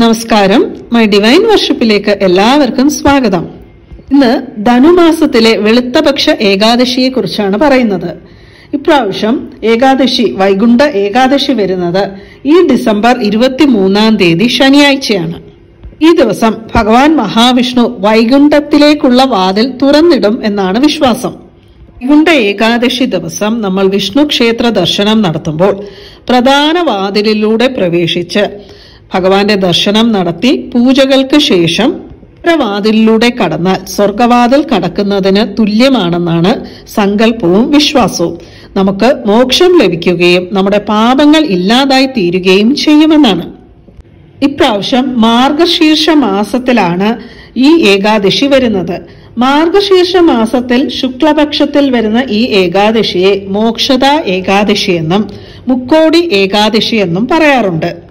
നമസ്കാരം. My divine വർഷിപ്പിലേക്ക് എല്ലാവർക്കും സ്വാഗതം. ഇന്ന് ധനുമാസത്തിലെ വെളുത്തപക്ഷ ഏകാദശിയെ കുറിച്ചാണ് പറയുന്നത്. ഇപ്രാവശ്യം ഏകാദശി വൈകുണ്ഠ ഏകാദശി വരുന്നത് ഈ ഡിസംബർ ഇരുപത്തി മൂന്നാം തീയതി ശനിയാഴ്ചയാണ്. ഈ ദിവസം ഭഗവാൻ മഹാവിഷ്ണു വൈകുണ്ഠത്തിലേക്കുള്ള വാതിൽ തുറന്നിടും എന്നാണ് വിശ്വാസം. വൈകുണ്ഠ ഏകാദശി ദിവസം നമ്മൾ വിഷ്ണു ക്ഷേത്ര ദർശനം നടത്തുമ്പോൾ പ്രധാന വാതിലിലൂടെ പ്രവേശിച്ച് ഭഗവാന്റെ ദർശനം നടത്തി പൂജകൾക്ക് ശേഷം വാതിലിലൂടെ കടന്നാൽ സ്വർഗവാതിൽ കടക്കുന്നതിന് തുല്യമാണെന്നാണ് സങ്കല്പവും വിശ്വാസവും. നമുക്ക് മോക്ഷം ലഭിക്കുകയും നമ്മുടെ പാപങ്ങൾ ഇല്ലാതായി തീരുകയും ചെയ്യുമെന്നാണ്. ഇപ്രാവശ്യം മാർഗശീർഷ മാസത്തിലാണ് ഈ ഏകാദശി വരുന്നത്. മാർഗശീർഷ മാസത്തിൽ ശുക്ലപക്ഷത്തിൽ വരുന്ന ഈ ഏകാദശിയെ മോക്ഷത ഏകാദശി എന്നും മുക്കോടി ഏകാദശി എന്നും പറയാറുണ്ട്.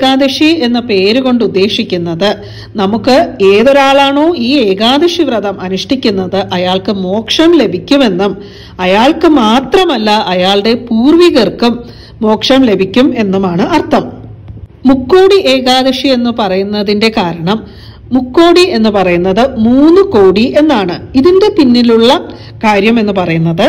ഏകാദശി എന്ന പേര് കൊണ്ട് ഉദ്ദേശിക്കുന്നത് നമുക്ക് ഏതൊരാളാണോ ഈ ഏകാദശി വ്രതം അനുഷ്ഠിക്കുന്നത് അയാൾക്ക് മോക്ഷം ലഭിക്കുമെന്നും അയാൾക്ക് മാത്രമല്ല അയാളുടെ പൂർവികർക്കും മോക്ഷം ലഭിക്കും എന്നുമാണ് അർത്ഥം. മുക്കോടി ഏകാദശി എന്ന് പറയുന്നതിന്റെ കാരണം മുക്കോടി എന്ന് പറയുന്നത് മൂന്ന് കോടി എന്നാണ്. ഇതിന്റെ പിന്നിലുള്ള കാര്യം എന്ന് പറയുന്നത്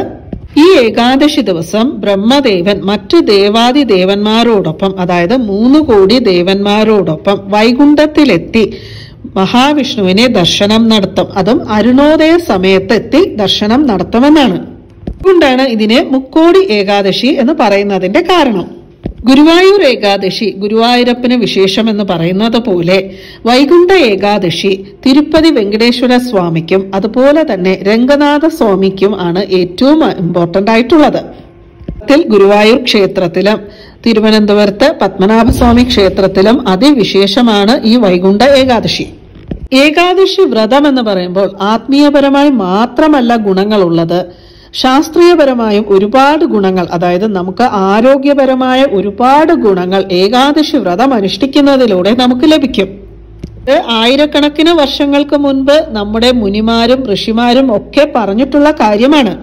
ഈ ഏകാദശി ദിവസം ബ്രഹ്മദേവൻ മറ്റു ദേവാദി ദേവന്മാരോടൊപ്പം അതായത് മൂന്ന് കോടി ദേവന്മാരോടൊപ്പം വൈകുണ്ഠത്തിലെത്തി മഹാവിഷ്ണുവിനെ ദർശനം നടത്തും. അതും അരുണോദയ സമയത്തെത്തി ദർശനം നടത്തുമെന്നാണ്. അതുകൊണ്ടാണ് ഇതിനെ മുക്കോടി ഏകാദശി എന്ന് പറയുന്നതിന്റെ കാരണം. ഗുരുവായൂർ ഏകാദശി ഗുരുവായൂരപ്പന് വിശേഷം എന്ന് പറയുന്നത് പോലെ വൈകുണ്ഠ ഏകാദശി തിരുപ്പതി വെങ്കടേശ്വര സ്വാമിക്കും അതുപോലെ തന്നെ രംഗനാഥ സ്വാമിക്കും ആണ് ഏറ്റവും ഇമ്പോർട്ടന്റ് ആയിട്ടുള്ളത്. ത്തിൽ ഗുരുവായൂർ ക്ഷേത്രത്തിലും തിരുവനന്തപുരത്ത് പത്മനാഭസ്വാമി ക്ഷേത്രത്തിലും അതിവിശേഷമാണ് ഈ വൈകുണ്ഠ ഏകാദശി. ഏകാദശി വ്രതം എന്ന് പറയുമ്പോൾ ആത്മീയപരമായി മാത്രമല്ല ഗുണങ്ങളുള്ളത്. ശാസ്ത്രീയപരമായും ഒരുപാട് ഗുണങ്ങൾ അതായത് നമുക്ക് ആരോഗ്യപരമായ ഒരുപാട് ഗുണങ്ങൾ ഏകാദശി വ്രതം അനുഷ്ഠിക്കുന്നതിലൂടെ നമുക്ക് ലഭിക്കും. ആയിരക്കണക്കിന് വർഷങ്ങൾക്ക് മുൻപ് നമ്മുടെ മുനിമാരും ഋഷിമാരും ഒക്കെ പറഞ്ഞിട്ടുള്ള കാര്യമാണ്.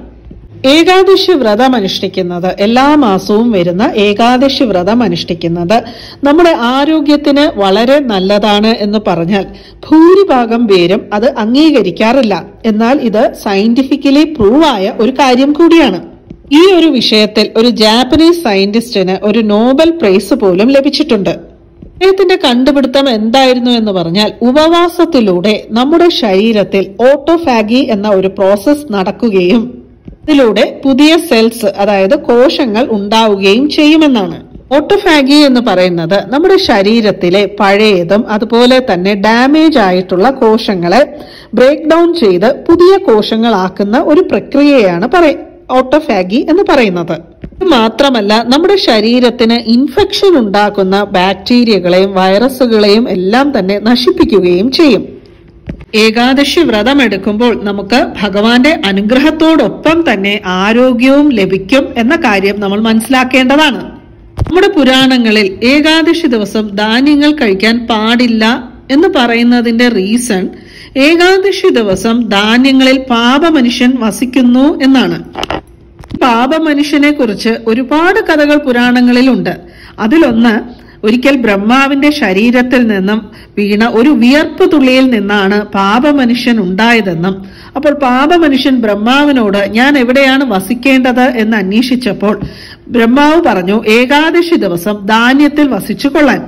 ഏകാദശി വ്രതം അനുഷ്ഠിക്കുന്നത്. എല്ലാ മാസവും വരുന്ന ഏകാദശി വ്രതം അനുഷ്ഠിക്കുന്നത്. നമ്മുടെ ആരോഗ്യത്തിന് വളരെ നല്ലതാണ് എന്ന് പറഞ്ഞാൽ ഭൂരിഭാഗം പേരും അത് അംഗീകരിക്കാറില്ല. എന്നാൽ ഇത് സയന്റിഫിക്കലി പ്രൂവ് ആയ ഒരു കാര്യം കൂടിയാണ്. ഈ ഒരു വിഷയത്തിൽ ഒരു ജാപ്പനീസ് സയന്റിസ്റ്റിന് ഒരു നോബൽ പ്രൈസ് പോലും ലഭിച്ചിട്ടുണ്ട്. അദ്ദേഹത്തിന്റെ കണ്ടുപിടുത്തം എന്തായിരുന്നു എന്ന് പറഞ്ഞാൽ ഉപവാസത്തിലൂടെ നമ്മുടെ ശരീരത്തിൽ ഓട്ടോഫാഗി എന്ന ഒരു പ്രോസസ് നടക്കുകയും ഇതിലൂടെ പുതിയ സെൽസ് അതായത് കോശങ്ങൾ ഉണ്ടാവുകയും ചെയ്യുമെന്നാണ്. ഓട്ടോഫാഗി എന്ന് പറയുന്നത് നമ്മുടെ ശരീരത്തിലെ പഴയതും അതുപോലെ തന്നെ ഡാമേജ് ആയിട്ടുള്ള കോശങ്ങളെ ബ്രേക്ക് ഡൗൺ ചെയ്ത് പുതിയ കോശങ്ങളാക്കുന്ന ഒരു പ്രക്രിയയാണ് പറയ ഓട്ടോഫാഗി എന്ന് പറയുന്നത്. മാത്രമല്ല നമ്മുടെ ശരീരത്തിന് ഇൻഫെക്ഷൻ ഉണ്ടാക്കുന്ന ബാക്ടീരിയകളെയും വൈറസുകളെയും എല്ലാം തന്നെ നശിപ്പിക്കുകയും ചെയ്യും. ഏകാദശി വ്രതം എടുക്കുമ്പോൾ നമുക്ക് ഭഗവാന്റെ അനുഗ്രഹത്തോടൊപ്പം തന്നെ ആരോഗ്യവും ലഭിക്കും എന്ന കാര്യം നമ്മൾ മനസ്സിലാക്കേണ്ടതാണ്. നമ്മുടെ പുരാണങ്ങളിൽ ഏകാദശി ദിവസം ധാന്യങ്ങൾ കഴിക്കാൻ പാടില്ല എന്ന് പറയുന്നതിന്റെ റീസൺ ഏകാദശി ദിവസം ധാന്യങ്ങളിൽ പാപമനുഷ്യൻ വസിക്കുന്നു എന്നാണ്. പാപമനുഷ്യനെ കുറിച്ച് ഒരുപാട് കഥകൾ പുരാണങ്ങളിലുണ്ട്. അതിലൊന്ന് ഒരിക്കൽ ബ്രഹ്മാവിന്റെ ശരീരത്തിൽ നിന്നും വീണ ഒരു വിയർപ്പ് തുള്ളിയിൽ നിന്നാണ് പാപമനുഷ്യൻ ഉണ്ടായതെന്നും അപ്പോൾ പാപമനുഷ്യൻ ബ്രഹ്മാവിനോട് ഞാൻ എവിടെയാണ് വസിക്കേണ്ടത്? എന്ന് അന്വേഷിച്ചപ്പോൾ ബ്രഹ്മാവ് പറഞ്ഞു ഏകാദശി ദിവസം ധാന്യത്തിൽ വസിച്ചു കൊള്ളാൻ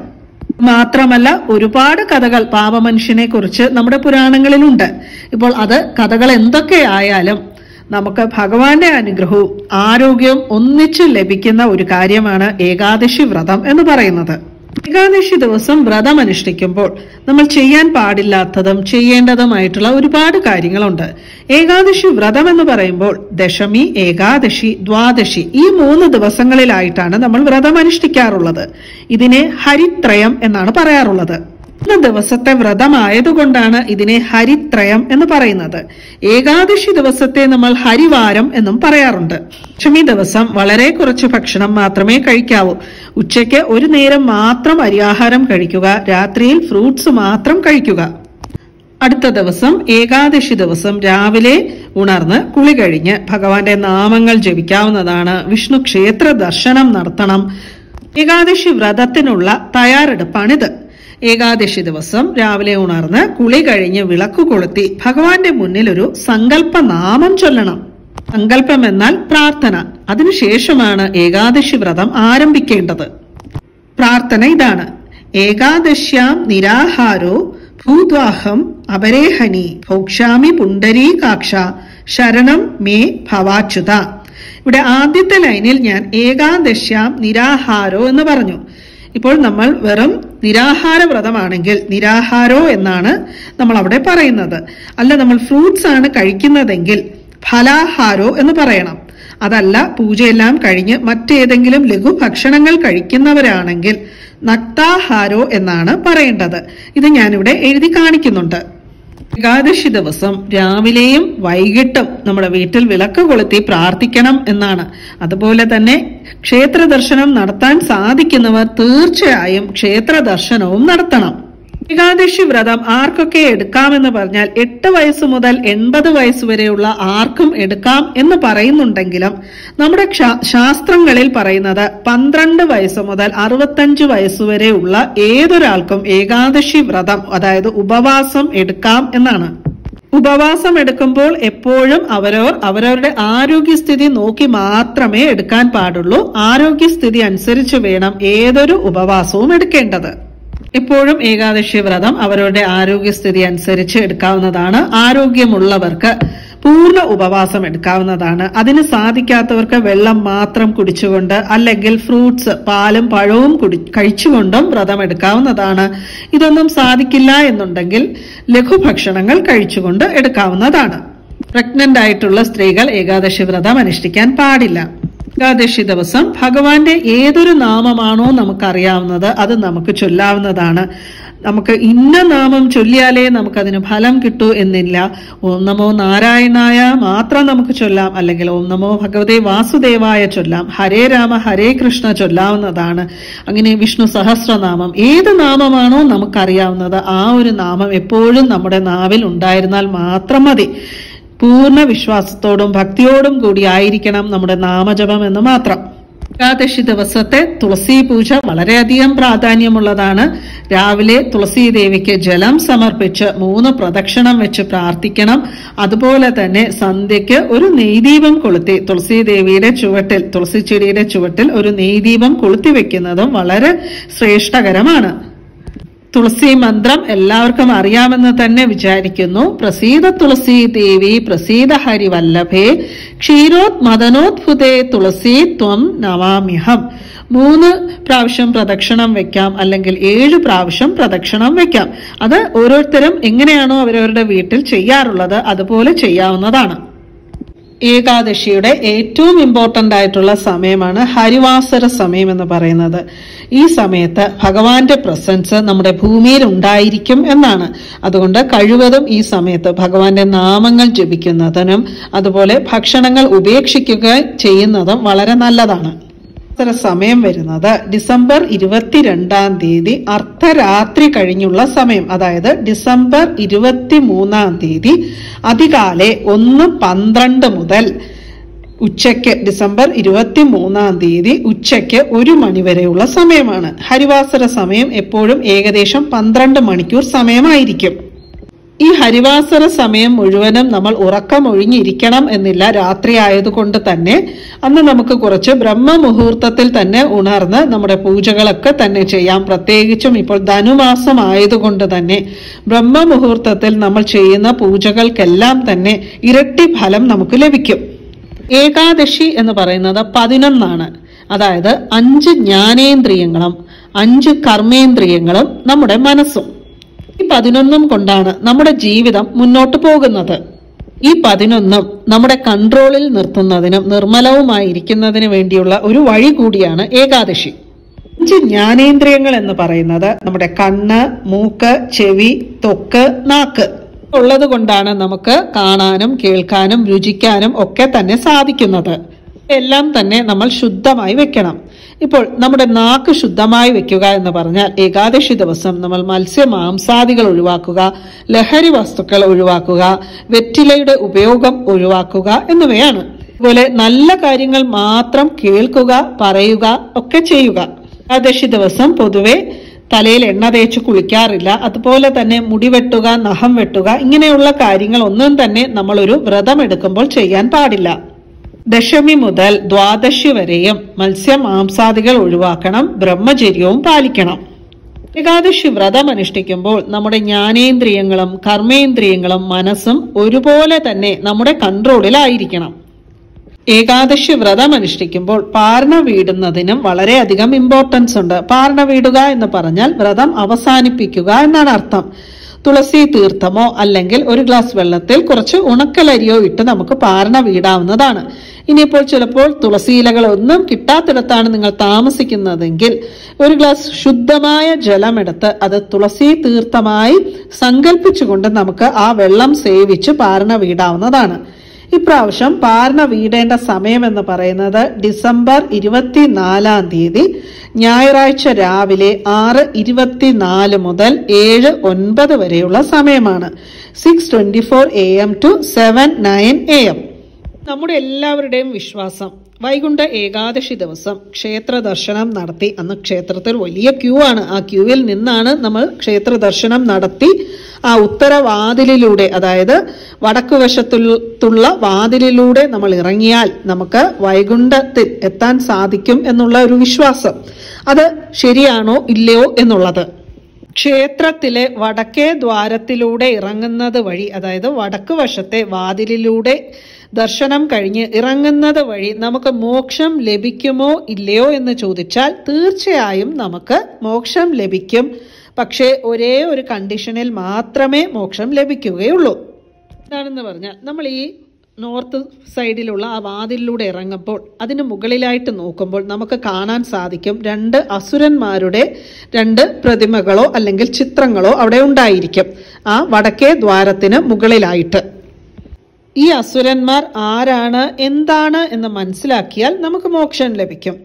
മാത്രമല്ല ഒരുപാട് കഥകൾ പാപമനുഷ്യനെ കുറിച്ച് നമ്മുടെ പുരാണങ്ങളിലുണ്ട്. ഇപ്പോൾ അത് കഥകൾ എന്തൊക്കെയായാലും നമുക്ക് ഭഗവാന്റെ അനുഗ്രഹവും ആരോഗ്യവും ഒന്നിച്ചു ലഭിക്കുന്ന ഒരു കാര്യമാണ് ഏകാദശി വ്രതം എന്ന് പറയുന്നത്. ഏകാദശി ദിവസം വ്രതം അനുഷ്ഠിക്കുമ്പോൾ നമ്മൾ ചെയ്യാൻ പാടില്ലാത്തതും ചെയ്യേണ്ടതുമായിട്ടുള്ള ഒരുപാട് കാര്യങ്ങളുണ്ട്. ഏകാദശി വ്രതം എന്ന് പറയുമ്പോൾ ദശമി ഏകാദശി ദ്വാദശി ഈ മൂന്ന് ദിവസങ്ങളിലായിട്ടാണ് നമ്മൾ വ്രതം അനുഷ്ഠിക്കാറുള്ളത്. ഇതിനെ ഹരിത്രയം എന്നാണ് പറയാറുള്ളത്. ദിവസത്തെ വ്രതമായതുകൊണ്ടാണ് ഇതിനെ ഹരിത്രയം എന്ന് പറയുന്നത്. ഏകാദശി ദിവസത്തെ നമ്മൾ ഹരിവാരം എന്നും പറയാറുണ്ട്. ലക്ഷ്മി ദിവസം വളരെ കുറച്ച് ഭക്ഷണം മാത്രമേ കഴിക്കാവൂ. ഉച്ചയ്ക്ക് ഒരു നേരം മാത്രം അരിയാഹാരം കഴിക്കുക രാത്രിയിൽ ഫ്രൂട്ട്സ് മാത്രം കഴിക്കുക. അടുത്ത ദിവസം ഏകാദശി ദിവസം രാവിലെ ഉണർന്ന് കുളി കഴിഞ്ഞ് ഭഗവാന്റെ നാമങ്ങൾ ജപിക്കാവുന്നതാണ്. വിഷ്ണു ക്ഷേത്ര ദർശനം നടത്തണം. ഏകാദശി വ്രതത്തിനുള്ള തയ്യാറെടുപ്പാണിത്. ഏകാദശി ദിവസം രാവിലെ ഉണർന്ന് കുളി കഴിഞ്ഞ് വിളക്ക് കൊളുത്തി ഭഗവാന്റെ മുന്നിൽ ഒരു സങ്കല്പ നാമം ചൊല്ലണം. സങ്കല്പം എന്നാൽ പ്രാർത്ഥന. അതിനുശേഷമാണ് ഏകാദശി വ്രതം ആരംഭിക്കേണ്ടത്. പ്രാർത്ഥന ഇതാണ്. ഏകാദശ്യാം നിരാഹാരോ ഭൂദ്വാഹം അപരേഹനി ഭോക്ഷ്യാമി പുണ്ടരീകാക്ഷ ശരണം മേ ഭവാച്യുത. ഇവിടെ ആദ്യത്തെ ലൈനിൽ ഞാൻ ഏകാദശ്യാം നിരാഹാരോ എന്ന് പറഞ്ഞു. ഇപ്പോൾ നമ്മൾ വെറും നിരാഹാര വ്രതമാണെങ്കിൽ നിരാഹാരോ എന്നാണ് നമ്മൾ അവിടെ പറയുന്നത്. അല്ല നമ്മൾ ഫ്രൂട്ട്സ് ആണ് കഴിക്കുന്നതെങ്കിൽ ഫലാഹാരോ എന്ന് പറയണം. അതല്ല പൂജയെല്ലാം കഴിഞ്ഞ് മറ്റേതെങ്കിലും ലഘുഭക്ഷണങ്ങൾ കഴിക്കുന്നവരാണെങ്കിൽ നക്താഹാരോ എന്നാണ് പറയേണ്ടത്. ഇത് ഞാനിവിടെ എഴുതി കാണിക്കുന്നുണ്ട്. ഏകാദശി ദിവസം രാവിലെയും വൈകിട്ടും നമ്മുടെ വീട്ടിൽ വിളക്ക് കൊളുത്തി പ്രാർത്ഥിക്കണം എന്നാണ്. അതുപോലെ തന്നെ ക്ഷേത്ര ദർശനം നടത്താൻ സാധിക്കുന്നവർ തീർച്ചയായും ക്ഷേത്ര ദർശനവും നടത്തണം. ഏകാദശി വ്രതം ആർക്കൊക്കെ എടുക്കാമെന്ന് പറഞ്ഞാൽ എട്ട് വയസ്സ് മുതൽ എൺപത് വയസ്സ് വരെയുള്ള ആർക്കും എടുക്കാം എന്ന് പറയുന്നുണ്ടെങ്കിലും നമ്മുടെ ശാസ്ത്രങ്ങളിൽ പറയുന്നത് പന്ത്രണ്ട് വയസ്സ് മുതൽ അറുപത്തഞ്ച് വയസ്സ് വരെയുള്ള ഏതൊരാൾക്കും ഏകാദശി വ്രതം അതായത് ഉപവാസം എടുക്കാം എന്നാണ്. ഉപവാസം എടുക്കുമ്പോൾ എപ്പോഴും അവരവർ അവരവരുടെ ആരോഗ്യസ്ഥിതി നോക്കി മാത്രമേ എടുക്കാൻ പാടുള്ളൂ. ആരോഗ്യസ്ഥിതി അനുസരിച്ച് വേണം ഏതൊരു ഉപവാസവും എടുക്കേണ്ടത്. എപ്പോഴും ഏകാദശി വ്രതം അവരുടെ ആരോഗ്യസ്ഥിതി അനുസരിച്ച് എടുക്കാവുന്നതാണ്. ആരോഗ്യമുള്ളവർക്ക് പൂർണ ഉപവാസം എടുക്കാവുന്നതാണ്. അതിന് സാധിക്കാത്തവർക്ക് വെള്ളം മാത്രം കുടിച്ചുകൊണ്ട് അല്ലെങ്കിൽ ഫ്രൂട്ട്സ് പാലും പഴവും കുടി കഴിച്ചുകൊണ്ടും വ്രതം എടുക്കാവുന്നതാണ്. ഇതൊന്നും സാധിക്കില്ല എന്നുണ്ടെങ്കിൽ ലഘുഭക്ഷണങ്ങൾ കഴിച്ചുകൊണ്ട് എടുക്കാവുന്നതാണ്. പ്രഗ്നന്റ് ആയിട്ടുള്ള സ്ത്രീകൾ ഏകാദശി വ്രതം അനുഷ്ഠിക്കാൻ പാടില്ല. ഏകാദശി ദിവസം ഭഗവാന്റെ ഏതൊരു നാമമാണോ നമുക്കറിയാവുന്നത് അത് നമുക്ക് ചൊല്ലാവുന്നതാണ്. നമുക്ക് ഇന്ന നാമം ചൊല്ലിയാലേ നമുക്കതിന് ഫലം കിട്ടൂ എന്നില്ല. ഓം നമോ നാരായണായ മാത്രം നമുക്ക് ചൊല്ലാം അല്ലെങ്കിൽ ഓം നമോ ഭഗവതേ വാസുദേവായ ചൊല്ലാം ഹരേ രാമ ഹരേ കൃഷ്ണ ചൊല്ലാവുന്നതാണ്. അങ്ങനെ വിഷ്ണു സഹസ്രനാമം ഏത് നാമമാണോ നമുക്കറിയാവുന്നത് ആ ഒരു നാമം എപ്പോഴും നമ്മുടെ നാവിൽ ഉണ്ടായിരുന്നാൽ മാത്രം മതി. പൂർണ വിശ്വാസത്തോടും ഭക്തിയോടും കൂടി ആയിരിക്കണം നമ്മുടെ നാമജപം എന്ന് മാത്രം. ഏകാദശി ദിവസത്തെ തുളസി പൂജ വളരെയധികം പ്രാധാന്യമുള്ളതാണ്. രാവിലെ തുളസി ദേവിക്ക് ജലം സമർപ്പിച്ച് മൂന്ന് പ്രദക്ഷിണം വെച്ച് പ്രാർത്ഥിക്കണം. അതുപോലെ തന്നെ സന്ധ്യയ്ക്ക് ഒരു നെയ്ദീപം കൊളുത്തി തുളസി ദേവിയുടെ ചുവട്ടിൽ തുളസി ചെടിയുടെ ചുവട്ടിൽ ഒരു നെയ്ദീപം കൊളുത്തി വെക്കുന്നതും വളരെ ശ്രേഷ്ഠകരമാണ്. തുളസി മന്ത്രം എല്ലാവർക്കും അറിയാമെന്ന് തന്നെ വിചാരിക്കുന്നു. പ്രസീത തുളസി ദേവി പ്രസീത ഹരിവല്ലഭേ ക്ഷീരോത് മദനോദ്ഭുതേ തുളസി ത്വം നമാമ്യഹം. മൂന്ന് പ്രാവശ്യം പ്രദക്ഷിണം വെക്കാം അല്ലെങ്കിൽ ഏഴ് പ്രാവശ്യം പ്രദക്ഷിണം വെക്കാം. അത് ഓരോരുത്തരും എങ്ങനെയാണോ അവരവരുടെ വീട്ടിൽ ചെയ്യാറുള്ളത് അതുപോലെ ചെയ്യാവുന്നതാണ്. ഏകാദശിയുടെ ഏറ്റവും ഇമ്പോർട്ടന്റ് ആയിട്ടുള്ള സമയമാണ് ഹരിവാസര സമയം എന്ന് പറയുന്നത്. ഈ സമയത്ത് ഭഗവാന്റെ പ്രസൻസ് നമ്മുടെ ഭൂമിയിൽ ഉണ്ടായിരിക്കും എന്നാണ്. അതുകൊണ്ട് കഴിവതും ഈ സമയത്ത് ഭഗവാന്റെ നാമങ്ങൾ ജപിക്കുന്നതിനും അതുപോലെ ഭക്ഷണങ്ങൾ ഉപേക്ഷിക്കുക ചെയ്യുന്നതും വളരെ നല്ലതാണ്. അവസര സമയം വരുന്നത് ഡിസംബർ ഇരുപത്തിരണ്ടാം തീയതി അർദ്ധരാത്രി കഴിഞ്ഞുള്ള സമയം. അതായത് ഡിസംബർ ഇരുപത്തി മൂന്നാം തീയതി അതികാലെ ഒന്ന് പന്ത്രണ്ട് മുതൽ ഉച്ചയ്ക്ക് ഡിസംബർ ഇരുപത്തി മൂന്നാം തീയതി ഉച്ചയ്ക്ക് ഒരു മണിവരെയുള്ള സമയമാണ്. ഹരിവാസര സമയം എപ്പോഴും ഏകദേശം പന്ത്രണ്ട് മണിക്കൂർ സമയമായിരിക്കും. ഈ ഹരിവാസര സമയം മുഴുവനും നമ്മൾ ഉറക്കം ഒഴിഞ്ഞിരിക്കണം എന്നില്ല. രാത്രി ആയതുകൊണ്ട് തന്നെ അന്ന് നമുക്ക് കുറച്ച് ബ്രഹ്മ മുഹൂർത്തത്തിൽ തന്നെ ഉണർന്ന് നമ്മുടെ പൂജകളൊക്കെ തന്നെ ചെയ്യാം. പ്രത്യേകിച്ചും ഇപ്പോൾ ധനുമാസം ആയതുകൊണ്ട് തന്നെ ബ്രഹ്മ മുഹൂർത്തത്തിൽ നമ്മൾ ചെയ്യുന്ന പൂജകൾക്കെല്ലാം തന്നെ ഇരട്ടി ഫലം നമുക്ക് ലഭിക്കും. ഏകാദശി എന്ന് പറയുന്നത് പതിനൊന്നാണ്. അതായത് അഞ്ച് ജ്ഞാനേന്ദ്രിയങ്ങളും അഞ്ച് കർമ്മേന്ദ്രിയങ്ങളും നമ്മുടെ മനസ്സും. ഈ പതിനൊന്നും കൊണ്ടാണ് നമ്മുടെ ജീവിതം മുന്നോട്ട് പോകുന്നത്. ഈ പതിനൊന്നും നമ്മുടെ കൺട്രോളിൽ നിർത്തുന്നതിനും നിർമ്മലവുമായിരിക്കുന്നതിനു വേണ്ടിയുള്ള ഒരു വഴി കൂടിയാണ് ഏകാദശി. അഞ്ച് ജ്ഞാനേന്ദ്രിയങ്ങൾ എന്ന് പറയുന്നത് നമ്മുടെ കണ്ണ് മൂക്ക് ചെവി തൊക്ക് നാക്ക്. ഉള്ളത് കൊണ്ടാണ് നമുക്ക് കാണാനും കേൾക്കാനും രുചിക്കാനും ഒക്കെ തന്നെ സാധിക്കുന്നത്. എല്ലാം തന്നെ നമ്മൾ ശുദ്ധമായി വെക്കണം. ഇപ്പോൾ നമ്മുടെ നാക്ക് ശുദ്ധമായി വെക്കുക എന്ന് പറഞ്ഞാൽ ഏകാദശി ദിവസം നമ്മൾ മത്സ്യ മാംസാദികൾ ഒഴിവാക്കുക ലഹരി വസ്തുക്കൾ ഒഴിവാക്കുക വെറ്റിലയുടെ ഉപയോഗം ഒഴിവാക്കുക എന്നിവയാണ്. അതുപോലെ നല്ല കാര്യങ്ങൾ മാത്രം കേൾക്കുക പറയുക ഒക്കെ ചെയ്യുക. ഏകാദശി ദിവസം പൊതുവെ തലയിൽ എണ്ണ തേച്ച് കുളിക്കാറില്ല. അതുപോലെ തന്നെ മുടി വെട്ടുക നഖം വെട്ടുക ഇങ്ങനെയുള്ള കാര്യങ്ങൾ ഒന്നും തന്നെ നമ്മളൊരു വ്രതം എടുക്കുമ്പോൾ ചെയ്യാൻ പാടില്ല. ദശമി മുതൽ ദ്വാദശി വരെയും മത്സ്യ മാംസാദികൾ ഒഴിവാക്കണം ബ്രഹ്മചര്യവും പാലിക്കണം. ഏകാദശി വ്രതം അനുഷ്ഠിക്കുമ്പോൾ നമ്മുടെ ജ്ഞാനേന്ദ്രിയങ്ങളും കർമ്മേന്ദ്രിയങ്ങളും മനസ്സും ഒരുപോലെ തന്നെ നമ്മുടെ കൺട്രോളിലായിരിക്കണം. ഏകാദശി വ്രതം അനുഷ്ഠിക്കുമ്പോൾ പാർണ വീടുന്നതിനും വളരെയധികം ഇമ്പോർട്ടൻസ് ഉണ്ട്. പാർണ വീടുക എന്ന് പറഞ്ഞാൽ വ്രതം അവസാനിപ്പിക്കുക എന്നാണ് അർത്ഥം. തുളസി തീർത്ഥമോ അല്ലെങ്കിൽ ഒരു ഗ്ലാസ് വെള്ളത്തിൽ കുറച്ച് ഉണക്കലരിയോ ഇട്ട് നമുക്ക് പാർണ വീടാവുന്നതാണ്. ഇനിയിപ്പോൾ ചിലപ്പോൾ തുളസി ഇലകളൊന്നും കിട്ടാത്തിടത്താണ് നിങ്ങൾ താമസിക്കുന്നതെങ്കിൽ ഒരു ഗ്ലാസ് ശുദ്ധമായ ജലമെടുത്ത് അത് തുളസി തീർത്ഥമായി സങ്കല്പിച്ചുകൊണ്ട് നമുക്ക് ആ വെള്ളം സേവിച്ച് പാരണ വീടാവുന്നതാണ്. ഇപ്രാവശ്യം പാരണ വീടേണ്ട സമയം എന്ന് പറയുന്നത് ഡിസംബർ ഇരുപത്തിനാലാം തീയതി ഞായറാഴ്ച രാവിലെ ആറ് ഇരുപത്തിനാല് മുതൽ ഏഴ് ഒൻപത് വരെയുള്ള സമയമാണ്. Six twenty four A M to seven nine A M നമ്മുടെ എല്ലാവരുടെയും വിശ്വാസം. വൈകുണ്ഠ ഏകാദശി ദിവസം ക്ഷേത്ര ദർശനം നടത്തി. അന്ന് ക്ഷേത്രത്തിൽ വലിയ ക്യൂ ആണ്. ആ ക്യൂവിൽ നിന്നാണ് നമ്മൾ ക്ഷേത്ര ദർശനം നടത്തി. ആ ഉത്തരവാതിലിലൂടെ അതായത് വടക്കു വശത്തുള്ള വാതിലിലൂടെ നമ്മൾ ഇറങ്ങിയാൽ നമുക്ക് വൈകുണ്ഠത്തിൽ എത്താൻ സാധിക്കും എന്നുള്ള ഒരു വിശ്വാസം. അത് ശരിയാണോ ഇല്ലയോ എന്നുള്ളത്. ക്ഷേത്രത്തിലെ വടക്കേ ദ്വാരത്തിലൂടെ ഇറങ്ങുന്നത് വഴി അതായത് വടക്കു വശത്തെ വാതിലിലൂടെ ദർശനം കഴിഞ്ഞ് ഇറങ്ങുന്നത് വഴി നമുക്ക് മോക്ഷം ലഭിക്കുമോ ഇല്ലയോ എന്ന് ചോദിച്ചാൽ തീർച്ചയായും നമുക്ക് മോക്ഷം ലഭിക്കും. പക്ഷേ ഒരേ ഒരു കണ്ടീഷനിൽ മാത്രമേ മോക്ഷം ലഭിക്കുകയുള്ളൂ. എന്താണെന്ന് പറഞ്ഞാൽ നമ്മൾ ഈ നോർത്ത് സൈഡിലുള്ള ആ വാതിലിലൂടെ ഇറങ്ങുമ്പോൾ അതിന് മുകളിലായിട്ട് നോക്കുമ്പോൾ നമുക്ക് കാണാൻ സാധിക്കും രണ്ട് അസുരന്മാരുടെ രണ്ട് പ്രതിമകളോ അല്ലെങ്കിൽ ചിത്രങ്ങളോ അവിടെ ഉണ്ടായിരിക്കും. ആ വടക്കേ ദ്വാരത്തിന് മുകളിലായിട്ട്. ഈ അസുരന്മാർ ആരാണ് എന്താണ് എന്ന് മനസ്സിലാക്കിയാൽ നമുക്ക് മോക്ഷം ലഭിക്കും.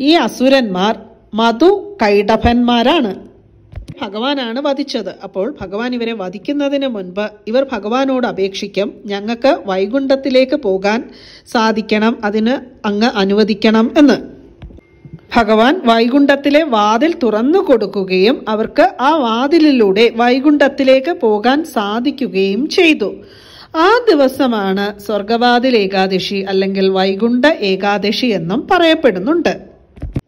ഈ അസുരന്മാർ മധു കൈടഭന്മാരാണ്. ഭഗവാനാണ് വധിച്ചത്. അപ്പോൾ ഭഗവാൻ ഇവരെ വധിക്കുന്നതിന് മുൻപ് ഇവർ ഭഗവാനോട് അപേക്ഷിക്കും. ഞങ്ങൾക്ക് വൈകുണ്ഠത്തിലേക്ക് പോകാൻ സാധിക്കണം. അതിന് അങ്ങ് അനുവദിക്കണം എന്ന്. ഭഗവാൻ വൈകുണ്ഠത്തിലെ വാതിൽ തുറന്നു കൊടുക്കുകയും അവർക്ക് ആ വാതിലിലൂടെ വൈകുണ്ഠത്തിലേക്ക് പോകാൻ സാധിക്കുകയും ചെയ്തു. ആ ദിവസമാണ് സ്വർഗവാതിൽ ഏകാദശി അല്ലെങ്കിൽ വൈകുണ്ഠ ഏകാദശി എന്നും പറയപ്പെടുന്നുണ്ട്.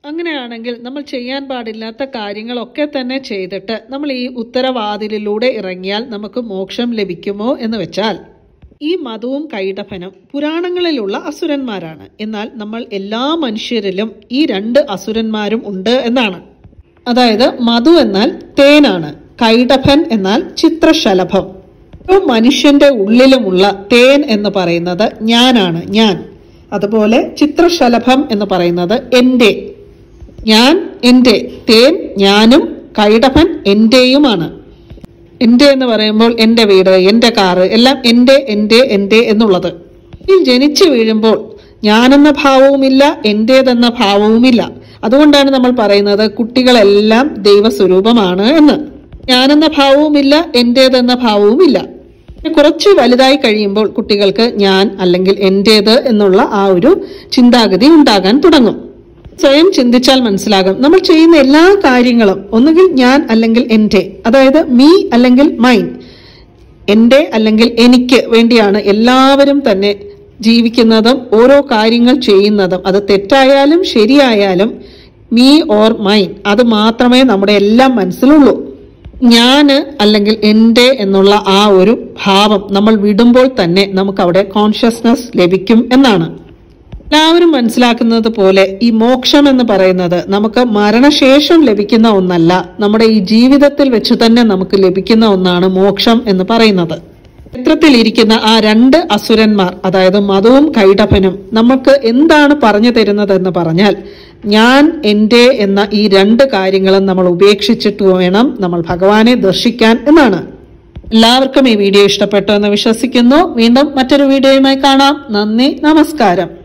അങ്ങനെയാണെങ്കിൽ നമ്മൾ ചെയ്യാൻ പാടില്ലാത്ത കാര്യങ്ങളൊക്കെ തന്നെ ചെയ്തിട്ട് നമ്മൾ ഈ ഉത്തരവാതിലിലൂടെ ഇറങ്ങിയാൽ നമുക്ക് മോക്ഷം ലഭിക്കുമോ എന്ന് വെച്ചാൽ ഈ മതവും കൈടഭനും പുരാണങ്ങളിലുള്ള അസുരന്മാരാണ്. എന്നാൽ നമ്മൾ എല്ലാ മനുഷ്യരിലും ഈ രണ്ട് അസുരന്മാരും ഉണ്ട് എന്നാണ്. അതായത് മധു എന്നാൽ തേനാണ് കൈടഭൻ എന്നാൽ ചിത്രശലഭം. ഓരോ മനുഷ്യന്റെ ഉള്ളിലുമുള്ള തേൻ എന്ന് പറയുന്നത് ഞാനാണ് ഞാൻ. അതുപോലെ ചിത്രശലഭം എന്ന് പറയുന്നത് എന്റെ. ഞാൻ എന്റെ. തേൻ ഞാനും കൈടഭൻ എന്റെയുമാണ്. എന്റെ എന്ന് പറയുമ്പോൾ എന്റെ വീട് എന്റെ കാറ് എല്ലാം എന്റെ എന്റെ എന്റെ എന്നുള്ളത്. ഈ ജനിച്ചു വീഴുമ്പോൾ ഞാനെന്ന ഭാവവുമില്ല എന്റേതെന്ന ഭാവവുമില്ല. അതുകൊണ്ടാണ് നമ്മൾ പറയുന്നത് കുട്ടികളെല്ലാം ദൈവസ്വരൂപമാണ് എന്ന്. ഞാനെന്ന ഭാവവുമില്ല എന്റേതെന്ന ഭാവവുമില്ല. കുറച്ച് വലുതായി കഴിയുമ്പോൾ കുട്ടികൾക്ക് ഞാൻ അല്ലെങ്കിൽ എന്റേത് എന്നുള്ള ആ ഒരു ചിന്താഗതി ഉണ്ടാകാൻ തുടങ്ങും. സ്വയം ചിന്തിച്ചാൽ മനസ്സിലാകും നമ്മൾ ചെയ്യുന്ന എല്ലാ കാര്യങ്ങളും ഒന്നുകിൽ ഞാൻ അല്ലെങ്കിൽ എന്റെ അതായത് മീ അല്ലെങ്കിൽ മൈൻ എന്റെ അല്ലെങ്കിൽ എനിക്ക് വേണ്ടിയാണ് എല്ലാവരും തന്നെ ജീവിക്കുന്നതും ഓരോ കാര്യങ്ങൾ ചെയ്യുന്നതും. അത് തെറ്റായാലും ശരിയായാലും മീ ഓർ മൈൻ അത് മാത്രമേ നമ്മുടെ എല്ലാം മനസ്സിലുള്ളൂ. ഞാൻ അല്ലെങ്കിൽ എന്റെ എന്നുള്ള ആ ഒരു ഭാവം നമ്മൾ വിടുമ്പോൾ തന്നെ നമുക്ക് അവിടെ കോൺഷ്യസ്നസ് ലഭിക്കും എന്നാണ്. എല്ലാവരും മനസ്സിലാക്കുന്നത് പോലെ ഈ മോക്ഷം എന്ന് പറയുന്നത് നമുക്ക് മരണശേഷം ലഭിക്കുന്ന ഒന്നല്ല നമ്മുടെ ഈ ജീവിതത്തിൽ വെച്ച് തന്നെ നമുക്ക് ലഭിക്കുന്ന ഒന്നാണ് മോക്ഷം എന്ന് പറയുന്നത്. ചിത്രത്തിൽ ഇരിക്കുന്ന ആ രണ്ട് അസുരന്മാർ അതായത് മതവും കൈടഭനും നമുക്ക് എന്താണ് പറഞ്ഞു തരുന്നത് എന്ന് പറഞ്ഞാൽ ഞാൻ എന്റെ എന്ന ഈ രണ്ട് കാര്യങ്ങളും നമ്മൾ ഉപേക്ഷിച്ചിട്ട് വേണം നമ്മൾ ഭഗവാനെ ദർശിക്കാൻ എന്നാണ്. എല്ലാവർക്കും ഈ വീഡിയോ ഇഷ്ടപ്പെട്ടു എന്ന് വിശ്വസിക്കുന്നു. വീണ്ടും മറ്റൊരു വീഡിയോയുമായി കാണാം. നന്ദി നമസ്കാരം.